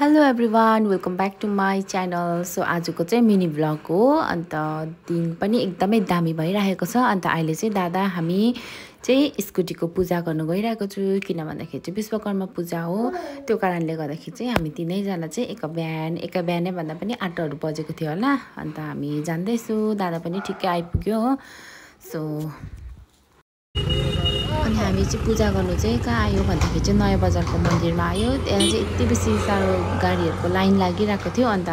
Hello everyone welcome back to my channel so आजको चाहिँ mini vlog हो। अन्त दिन पनि एकदमै दामी भइरहेको छ। अन्त अहिले चाहिँ दादा हामी चाहिँ स्कुटीको पूजा गर्नु गइरहेको छु। किन भन्दाखेरि चाहिँ विश्वकर्मा पूजा हो। त्यो कारणले गर्दाखेरि चाहिँ हामी तिनैजना चाहिँ एक बिहान एक बिहानै भन्दा पनि आठहरू बजेको थियो होला। अन्त हामी जाँदैछौँ। दादा पनि ठिकै आइपुग्यो हो। सो हामी चाहिँ पूजा गर्नु चाहिँ कहाँ आयो भन्दाखेरि चाहिँ नयाँ बजारको मन्दिरमा आयो। त्यहाँ चाहिँ यति बेसी साह्रो गाडीहरूको लाइन लागिरहेको थियो अन्त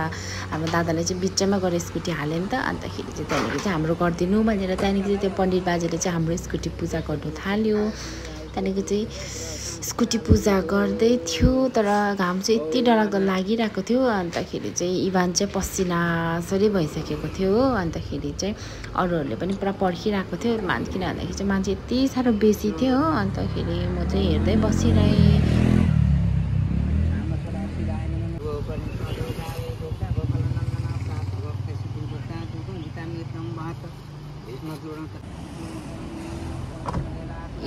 हाम्रो दादाले चाहिँ बिचैमा गएर स्कुटी हाल्यो नि त अन्तखेरि चाहिँ त्यहाँदेखि चाहिँ हाम्रो गरिदिनु भनेर त्यहाँदेखि चाहिँ त्यो पण्डित बाजेले चाहिँ हाम्रो स्कुटी पूजा गर्नु थाल्यो। त्यहाँदेखि चाहिँ स्कुटी पूजा गर्दै थियो तर घाम चाहिँ यति डरलाग्दो लागिरहेको थियो। अन्तखेरि चाहिँ इभान चाहिँ पसिनासरी भइसकेको थियो हो। अन्तखेरि चाहिँ अरूहरूले पनि पुरा पर्खिरहेको थियो। मान किन भन्दाखेरि चाहिँ मान्छे यति साह्रो बेसी थियो हो। अन्तखेरि म चाहिँ हेर्दै बसिरहेँ।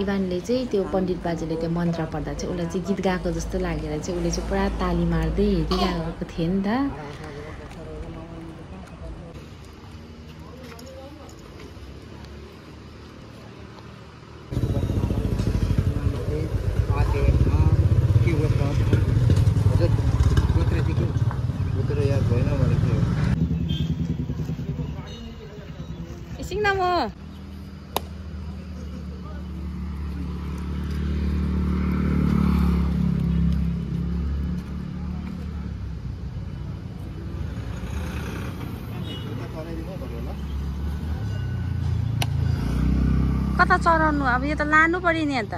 इभानले चाहिँ त्यो पण्डित बाजेले त्यो मन्त्र पढ्दा चाहिँ उसलाई चाहिँ गीत गाएको जस्तो लागेर चाहिँ उसले चाहिँ पुरा ताली मार्दै हेरिरहेको थियो नि त। सिक्न म कता चढाउनु? अब यो त लानु पऱ्यो नि अन्त।